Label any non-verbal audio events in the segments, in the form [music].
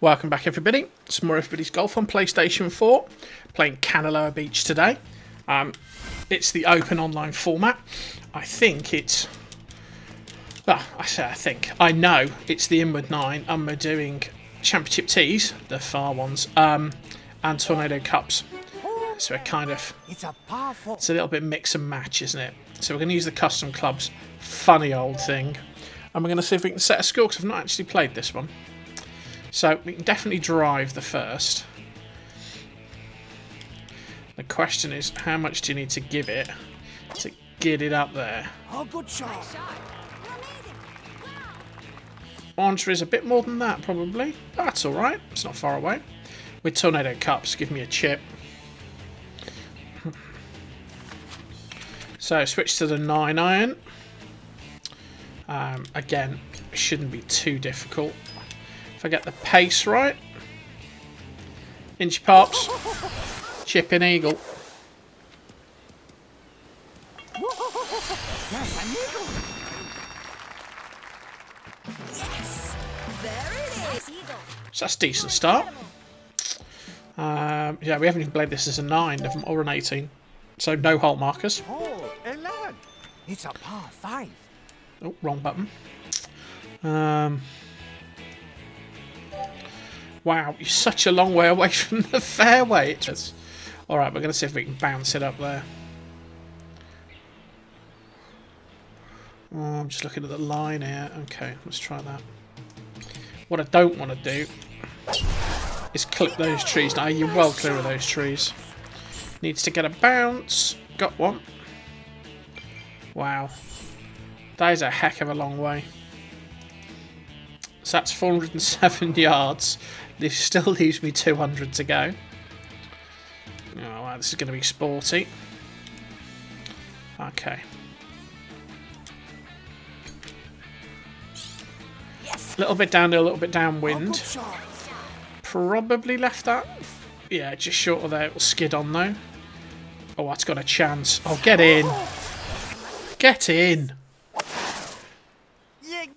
Welcome back everybody. It's more Everybody's Golf on PlayStation 4. Playing Kanaloa Beach today. Um, it's the open online format. I think it's... Well, I say I think. I know it's the Inward 9 and we're doing Championship Tees, the far ones, um, and Tornado Cups. So we're kind of... It's a powerful. It's a little bit mix and match, isn't it? So we're going to use the custom clubs. Funny old thing. And we're going to see if we can set a score because I've not actually played this one. So we can definitely drive the first. The question is, how much do you need to give it to get it up there? Oh, good shot. Orange is a bit more than that, probably. That's alright. It's not far away. With Tornado Cups, give me a chip. So switch to the 9 iron. Um, again, shouldn't be too difficult. If I get the pace right. Inch pops. Chipping eagle. Eagle. There it is. Eagle. So that's a decent start. Um, yeah, we haven't even played this as a 9 or an 18. So no halt markers. 11. It's a par 5. Oh, wrong button. Um, wow, you're such a long way away [laughs] from the fairway. It's all right, we're going to see if we can bounce it up there. Oh, I'm just looking at the line here. Okay, let's try that. What I don't want to do is clip those trees. Now, you're well clear of those trees. Needs to get a bounce. Got one. Wow. That is a heck of a long way. So that's 407 [laughs] yards. This still leaves me 200 to go. Oh, wow, this is going to be sporty. Okay. Yes. A little bit downhill, a little bit Oh, downwind. Probably left that. Yeah, just short of there. It'll skid on though. Oh, that's got a chance. Oh, get in. Oh. Get in.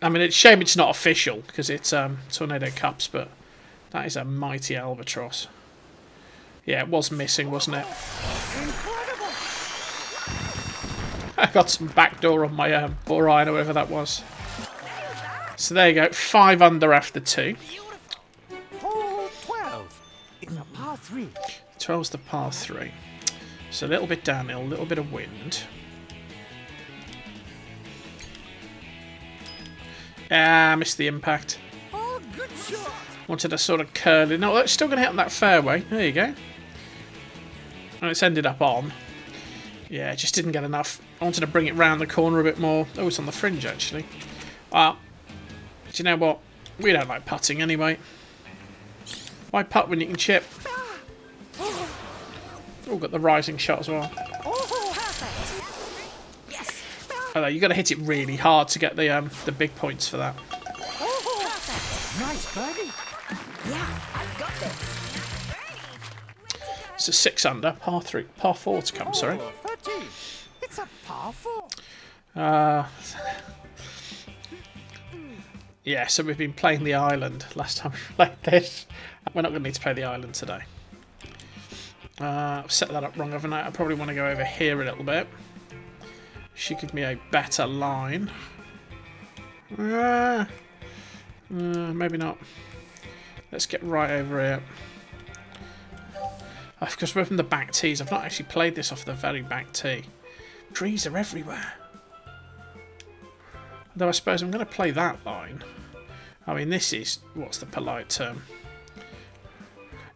I mean, it's shame it's not official because it's um, Tornado Cups, but that is a mighty albatross. Yeah, it was missing, wasn't it? [laughs] I got some backdoor on my um, iron or whatever that was. So there you go, five under after two. Hole 12. It's a par 3. 12's the par three. So a little bit downhill, a little bit of wind. Ah, missed the impact. Wanted a sort of curly. No, it's still going to hit on that fairway. There you go. And it's ended up on. Yeah, just didn't get enough. I wanted to bring it round the corner a bit more. Oh, it's on the fringe, actually. Well, do you know what? We don't like putting anyway. Why putt when you can chip? Oh, got the rising shot as well. Oh, Perfect. Yes. Although you got to hit it really hard to get the um, the big points for that. oh. Nice birdie. Yeah, I've got this. It's a six under, par three, par four to come. Sorry. 13. It's a par 4. Uh, yeah, so we've been playing the island last time we [laughs] played this. We're not going to need to play the island today. Uh, I've set that up wrong, haven't I? I probably want to go over here a little bit. Should give me a better line. Uh, uh, maybe not. Let's get right over here. Because we're from the back tees. I've not actually played this off the very back tee. Trees are everywhere. Though I suppose I'm going to play that line. I mean, this is, what's the polite term?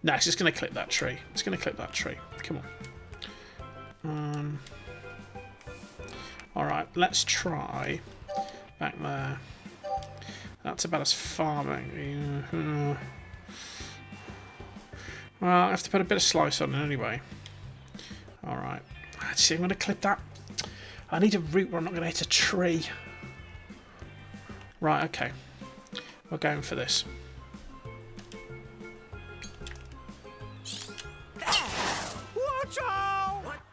No, it's just going to clip that tree. It's going to clip that tree. Come on. Um, let's try back there. That's about as far back. Well, I have to put a bit of slice on it anyway. Alright. Actually, I'm going to clip that. I need a route where I'm not going to hit a tree. Right, okay. We're going for this.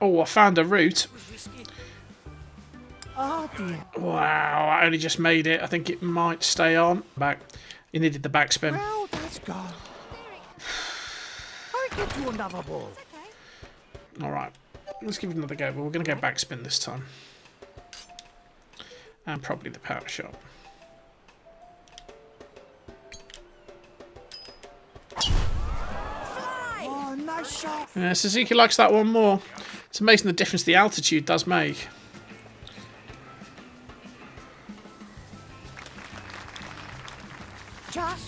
Oh, I found a route. Oh, dear. Wow, I only just made it. I think it might stay on. Back. You needed the backspin. Well, that's gone. I get you another ball. Okay. Alright, let's give it another go, but we're going to go backspin this time. And probably the power shot. Oh, nice shot. Yeah, Suzuki likes that one more. It's amazing the difference the altitude does make.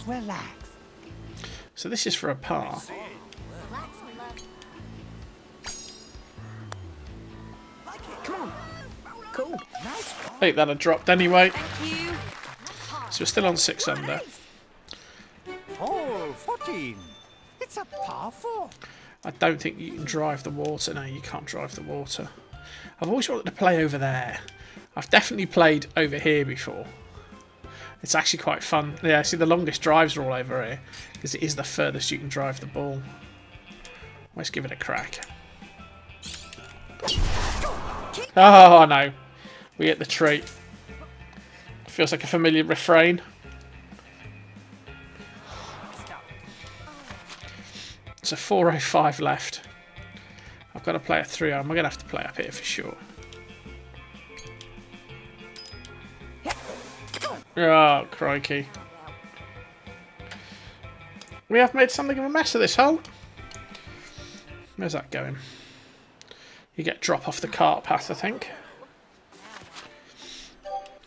Just relax. So this is for a par. Relax, my love. Come. Cool. Nice I think that had dropped anyway. Thank you. So we're still on six under. Hole 14. It's a par four. I don't think you can drive the water. No, you can't drive the water. I've always wanted to play over there. I've definitely played over here before. It's actually quite fun. Yeah, see the longest drives are all over here because it is the furthest you can drive the ball. Let's give it a crack. Oh no, we hit the tree. Feels like a familiar refrain. It's a 405 left. I've got to play a 3 I'm going to have to play up here for sure. Oh, crikey. We have made something of a mess of this hole. Where's that going? You get drop off the cart path, I think.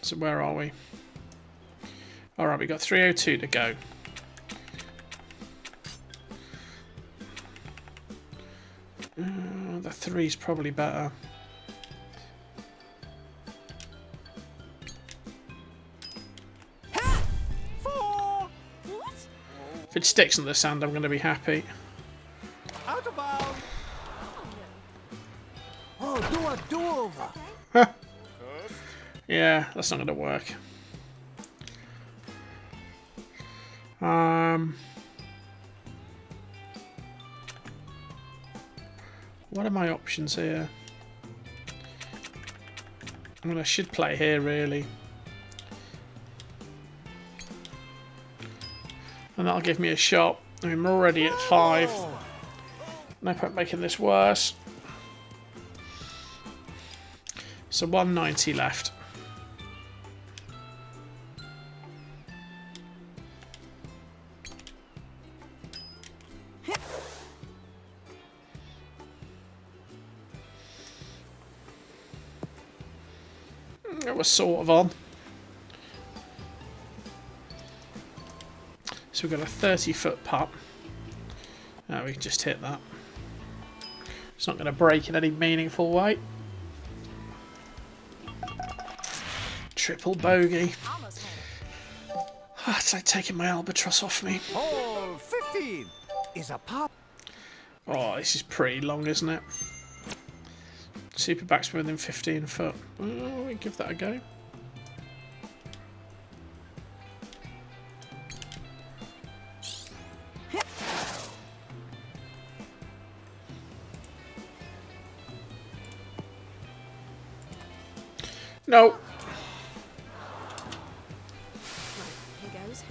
So where are we? Alright, we got 302 to go. Uh, the three's probably better. If it sticks in the sand, I'm going to be happy. Out of bounds. Oh, do a do-over. Yeah, that's not going to work. Um, what are my options here? I mean, I should play here, really. And that'll give me a shot. I mean, we're already at five. No point making this worse. So 190 left. It was sort of on. So we've got a 30 foot putt. Oh, we can just hit that. It's not going to break in any meaningful way. Triple bogey. Almost had it. Ah, It's like taking my albatross off me. Hole 15 is a par. Oh, this is pretty long, isn't it? Super backspin within 15 foot. Oh, we give that a go. No. Here goes.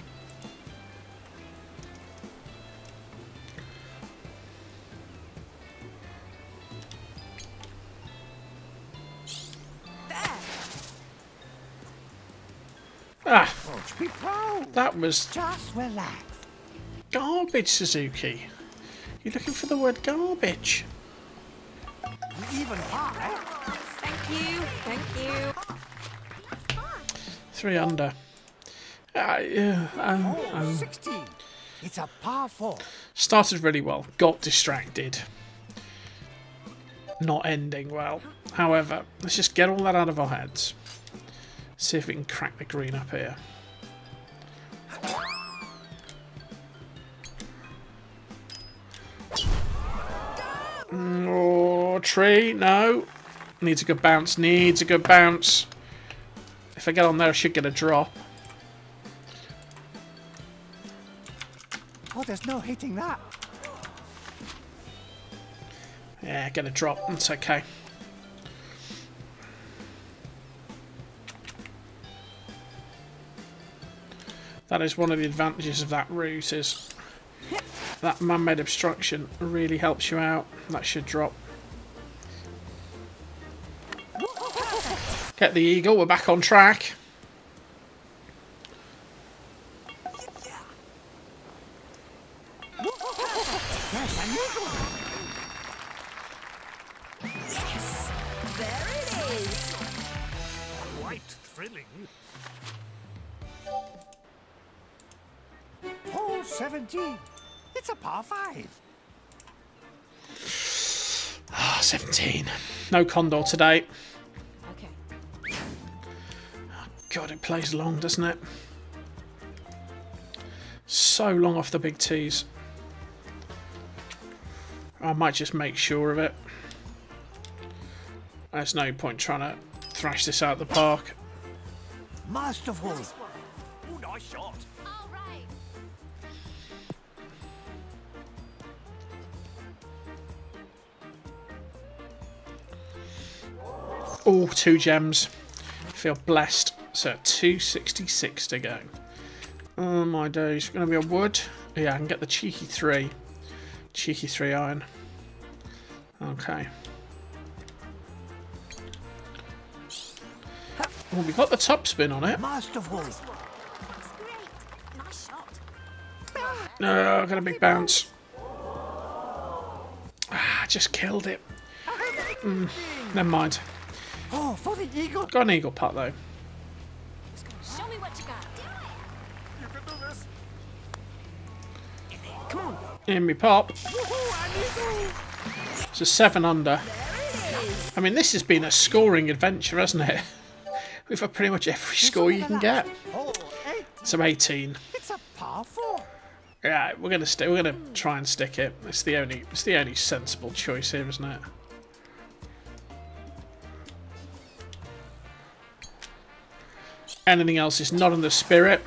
There. Ah, Oh, be that was Just relax. garbage, Suzuki. You're looking for the word garbage. Even par? Thank you. Thank you. Three under. Uh, yeah, um, um, 16. It's a par four. started really well, got distracted. Not ending well. However, let's just get all that out of our heads. See if we can crack the green up here. Mm, Oh, tree, no. Needs a good bounce, needs a good bounce. If I get on there, I should get a drop. Oh, there's no hitting that. Yeah, get a drop. It's okay. That is one of the advantages of that route is [laughs] that man-made obstruction really helps you out. That should drop. Get the eagle, we're back on track. There's an eagle. There it is. Quite thrilling. Hole 17. It's a par 5. Ah, 17. No condor today. Okay. God, it plays long, doesn't it? So long off the big tees. I might just make sure of it. There's no point trying to thrash this out of the park. Masterful. Ooh, nice shot. All right. Oh, two gems. Feel blessed. So 266 to go. Oh my days. Going to be a wood. Yeah, I can get the cheeky three. Cheeky three iron. Okay. Well, we got the top spin on it. Masterful. That's great. Nice shot. No, I got a big bounce. Ah, I just killed it. Mm, never mind. Oh, for the eagle. Got an eagle putt though. Show me what you got. You can do this. Come on. In me pop. Woohoo, an eagle. It's a seven under. I mean, this has been a scoring adventure, hasn't it? [laughs] We've had pretty much every score you can get. Hole 8. So 18. It's a par 4. Yeah, we're gonna stick. We're gonna try and stick it. It's the only. It's the only sensible choice here, isn't it? Anything else is not in the spirit.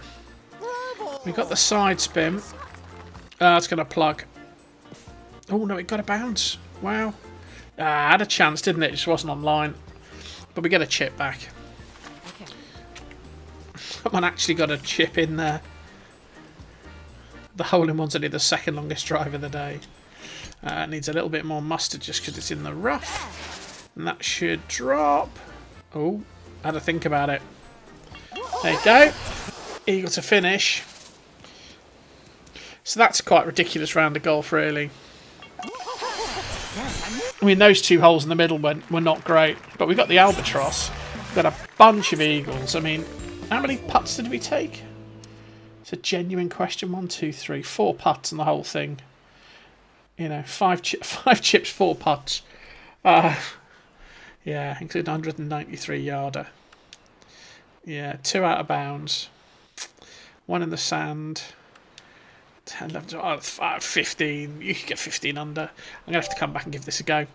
We got the side spin. Ah, it's gonna plug. Oh no, it got a bounce. Wow. Ah, had a chance, didn't it? It just wasn't online. But we get a chip back. Okay. Someone actually got a chip in there. The hole in one's only the second longest drive of the day. Uh, needs a little bit more mustard just because it's in the rough. And that should drop. Oh, had to think about it. There you go. Eagle to finish. So that's quite ridiculous round of golf, really. I mean, those two holes in the middle were, were not great, but we got the albatross. Got a bunch of eagles. I mean, how many putts did we take? It's a genuine question. One, two, three, four putts in the whole thing. You know, five chi- [laughs] five chips, four putts. Uh, yeah, including 193 yarder. Yeah, two out of bounds. One in the sand. 10, 11, 12, uh, 15. You get 15 under. I'm going to have to come back and give this a go.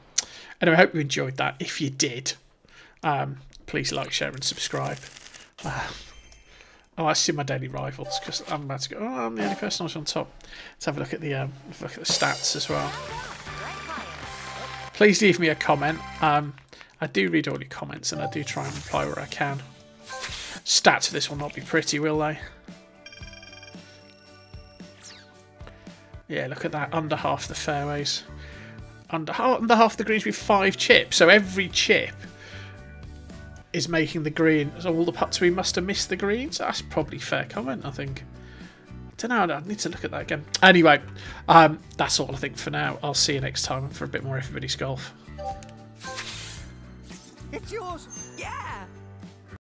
Anyway, I hope you enjoyed that. If you did, um, please like, share, and subscribe. Uh, [sighs] oh, I see my daily rivals because I'm about to go. Oh, I'm the only person on top. Let's have a look at the um, look at the stats as well. Please leave me a comment. Um, I do read all your comments and I do try and reply where I can. Stats for this will not be pretty, will they? Yeah, look at that. Under half the fairways. Under, under half the greens with five chips. So every chip is making the green. So all the putts we must have missed the greens. That's probably fair comment, I think. I don't know. I need to look at that again. Anyway, um, that's all I think for now. I'll see you next time for a bit more Everybody's Golf. It's yours. Yeah.